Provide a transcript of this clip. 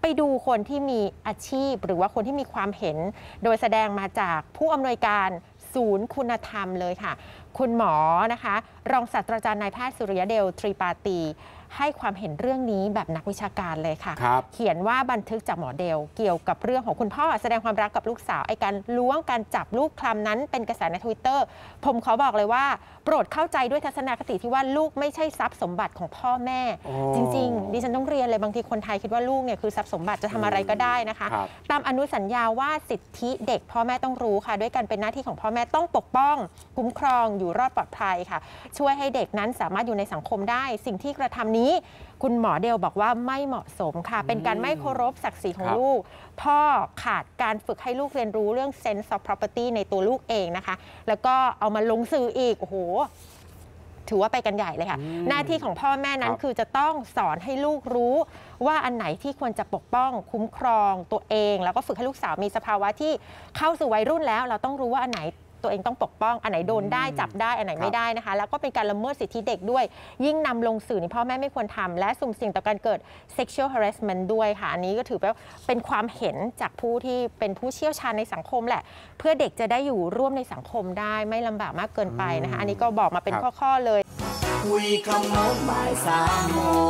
ไปดูคนที่มีอาชีพ หรือว่าคนที่มีความเห็น โดยแสดงมาจากผู้อำนวยการศูนย์คุณธรรมเลยค่ะ คุณหมอนะคะ รองศาสตราจารย์นายแพทย์สุริยเดลตรีปาตี ให้ความเห็นเรื่องนี้แบบนักวิชาการเลยค่ะครับเขียนว่าบันทึกจากหมอเดลเกี่ยวกับเรื่องของคุณพ่อ แสดงความรักกับลูกสาวไอการล้วงการจับลูกคลำนั้นเป็นกระแสในทวิตเตอร์ผมขอบอกเลยว่า โปรดเข้าใจด้วยทัศนคติที่ว่าลูกไม่ใช่ทรัพย์สมบัติของพ่อแม่โอ้จริง ๆ ดิฉันต้องเรียนเลยบางทีคนไทยคิดว่าลูกเนี่ยคือทรัพย์สมบัติจะทำอะไรก็ได้นะคะครับตามอนุสัญญาว่าสิทธิเด็กพ่อแม่ต้องรู้ค่ะ ด้วยการเป็นหน้าที่ของพ่อแม่ต้องปกป้อง คุ้มครองอยู่รอดปลอดภัยค่ะ ช่วยให้เด็กนั้นสามารถอยู่ในสังคมได้ สิ่งที่กระทำนี้คุณหมอเดลบอกว่าไม่เหมาะสมค่ะ เป็นการไม่เคารพศักดิ์ศรีของครับ ลูก พ่อขาดการฝึกให้ลูกเรียนรู้เรื่อง sense of property ในตัวลูกเองนะคะ แล้วก็เอามาลงสื่ออีกโอ้โห ถือว่าไปกันใหญ่เลยค่ะ อืมหน้าที่ของพ่อแม่นั้นครับคือจะต้องสอนให้ลูกรู้ ว่าอันไหนที่ควรจะปกป้องคุ้มครองตัวเอง แล้วก็ฝึกให้ลูกสาวมีสภาวะที่เข้าสู่วัยรุ่นแล้ว เราต้องรู้ว่าอันไหน ตัวเองต้องปกป้อง อันไหนโดนได้อืมจับได้ อันไหนครับไม่ได้นะคะ แล้วก็เป็นการละเมิดสิทธิเด็กด้วย ยิ่งนำลงสื่อนี่พ่อแม่ไม่ควรทำและสุ่มเสี่ยงต่อการเกิด sexual harassment ด้วยค่ะ อันนี้ก็ถือว่าเป็นความเห็นจากผู้ที่เป็นผู้เชี่ยวชาญในสังคมแหละ เพื่อเด็กจะได้อยู่ร่วมในสังคมได้ไม่ลำบากมากเกินไปนะคะ อันนี้ก็บอกมาเป็นครับข้อๆเลย คุยคำโน้นบ่ายสามโมง